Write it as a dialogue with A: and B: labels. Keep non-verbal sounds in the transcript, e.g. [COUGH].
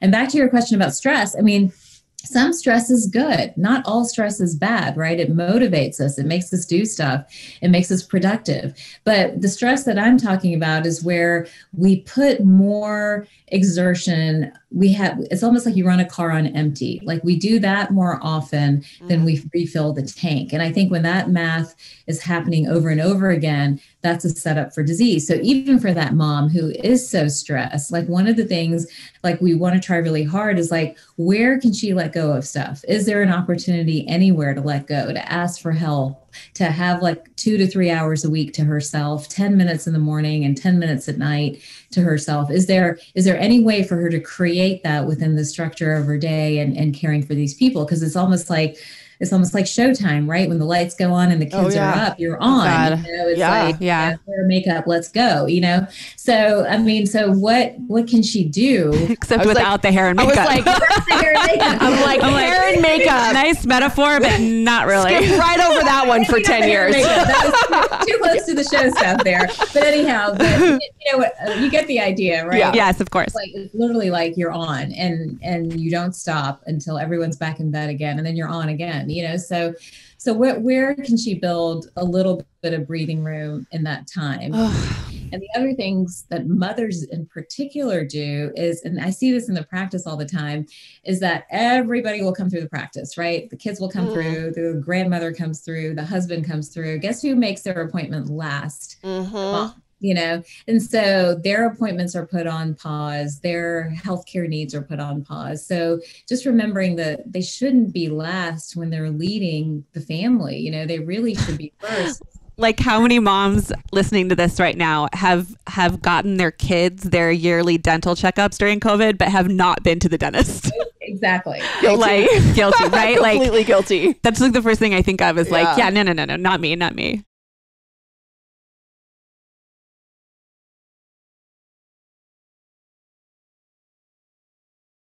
A: And back to your question about stress, I mean, some stress is good. Not all stress is bad, right? It motivates us, it makes us do stuff, it makes us productive. But the stress that I'm talking about is where we put more exertion we have it's almost like you run a car on empty like we do that more often than we mm-hmm. refill the tank and i think when that math is happening over and over again that's a setup for disease so even for that mom who is so stressed like one of the things like we want to try really hard is like where can she let go of stuff? Is there an opportunity anywhere to let go to ask for help to have like two to three hours a week to herself 10 minutes in the morning and 10 minutes at night to herself? Is there is there any way for her to create that within the structure of her day and, and caring for these people? Because it's almost like it's almost like showtime, right? When the lights go on and the oh, kids oh, yeah. are up, you're oh, on. Oh, you know, it's
B: yeah,
A: like
B: yeah.
A: Wear makeup, let's go. You know. So I mean, so what what can she do? [LAUGHS]
B: Except without like, the hair and makeup.
C: I was like, hair and [LAUGHS] makeup. I'm like I'm hair like, and makeup.
B: Nice metaphor, but not really.
C: Skip right over that one for ten years.
A: That [LAUGHS] too, too, close to the show stuff there. But anyhow, but, you know what? Uh, you get the idea, right?
B: Yeah. Yes, of course.
A: Like it's literally, like you're on, and and you don't stop until everyone's back in bed again, and then you're on again you know so so where, where can she build a little bit of breathing room in that time and the other things that mothers in particular do is and i see this in the practice all the time is that everybody will come through the practice right the kids will come mm. through the grandmother comes through the husband comes through guess who makes their appointment last.
C: Mm-hmm.
A: You know and so their appointments are put on pause. Their healthcare needs are put on pause. So just remembering that they shouldn't be last when they're leading the family you know they really should be first. [LAUGHS]
B: Like how many moms listening to this right now have have gotten their kids their yearly dental checkups during covid but have not been to the dentist? [LAUGHS]
A: Exactly.
B: Guilty. like guilty right? [LAUGHS]
C: Like completely guilty.
B: that's like the first thing i think of is yeah. like yeah no no no no not me not me